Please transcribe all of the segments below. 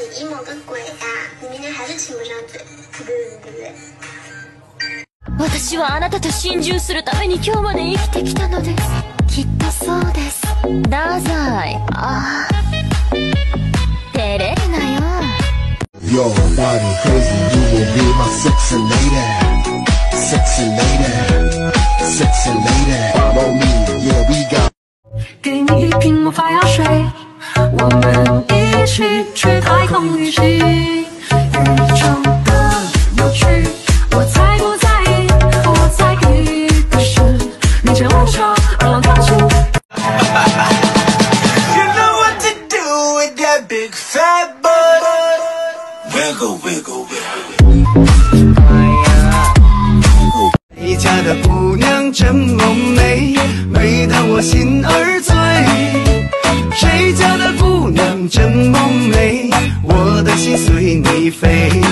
你 emo 个鬼呀！你明天还是亲不上嘴，对不对？对不对？私はあなたと心中するために今日まで生きてきたのですきっとそうです太宰ああ照れるなよ Your body crazy, you will be my sexy lady Sexy lady Sexy lady Follow me, yeah we got 给你一瓶魔法药水，我们去，太空旅行，宇宙。你家的姑娘真妩媚，美到我心儿。真美，我的心随你飞。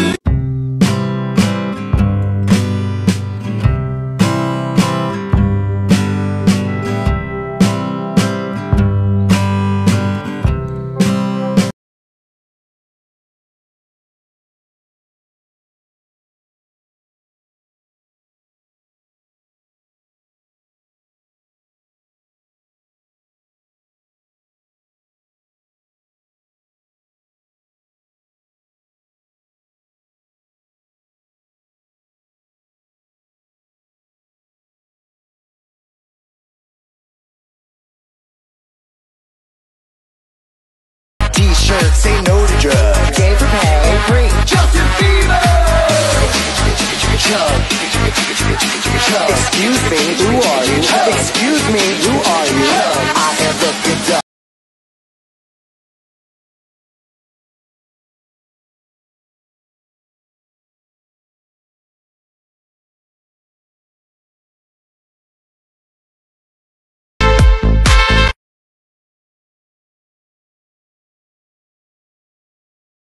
Say no to drugs. Game for pay, free. Justin Bieber. Excuse me, who are you? Excuse me, who are